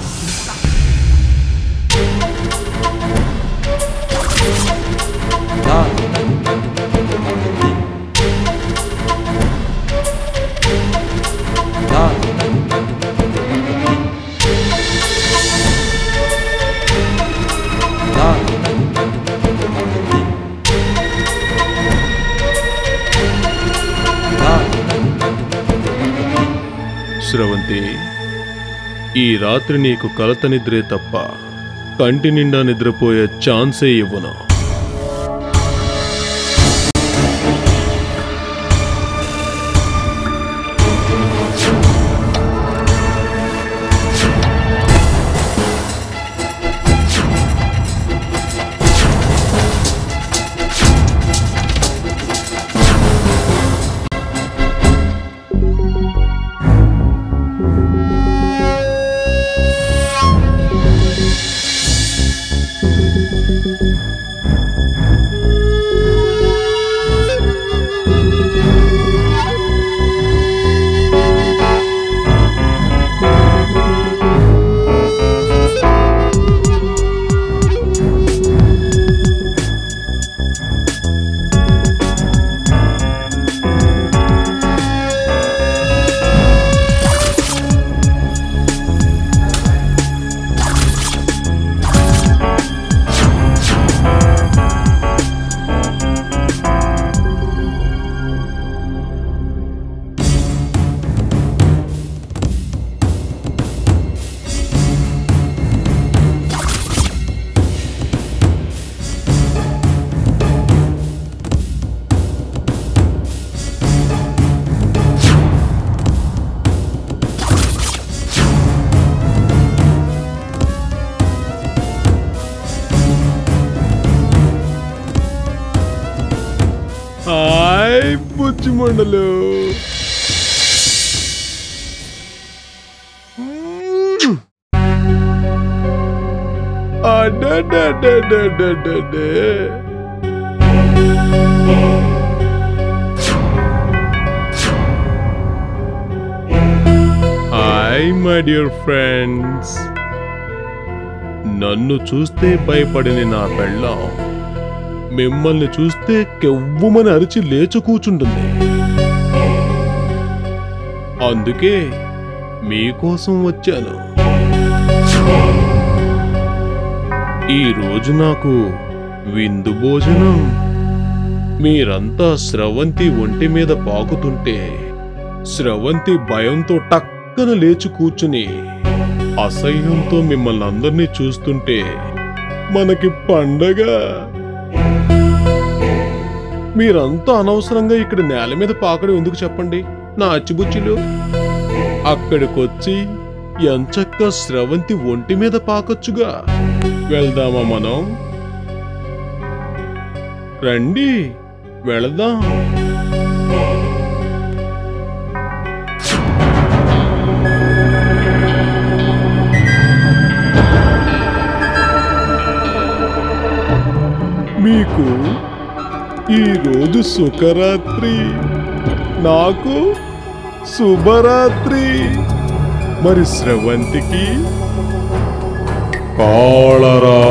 있다. श्रवंती ఈ రాత్రి నీకు కలత నిద్రే తప్ప కంటి నిండా నిద్రపోయే ఛాన్సే ఇవ్వను? Hi mandal. Hi my dear friends. నన్ను చూస్తే భయపడిన నా పెళ్ళం. మిమ్మల్ని చూస్తే కెవ్వుమని అరిచి లేచి కూచుంటుంది. అందుకే మీకోసం వచ్చాను. ఈరోజు నాకు విందు భోజనం మీరంతా స్రవంతి ఒంటి మీద పాకుతుంటే స్రవంతి భయంతో టక్కన లేచి కూర్చుని అసహ్యంతో మిమ్మల్ని అందరినీ చూస్తుంటే మనకి పండగ మీరంతా అనవసరంగా ఇక్కడ నేల మీద పాకడం ఎందుకు చెప్పండి? నా అచ్చిబుచ్చిలు. అక్కడికొచ్చి ఎంచక్క స్రవంతి ఒంటి మీద పాకొచ్చుగా. వెళ్దామా మనం? రండి వెళదాం. మీకు ఈరోజు సుఖరాత్రి నాకు శుభరాత్రి. మరి స్రవంతికి కాళరా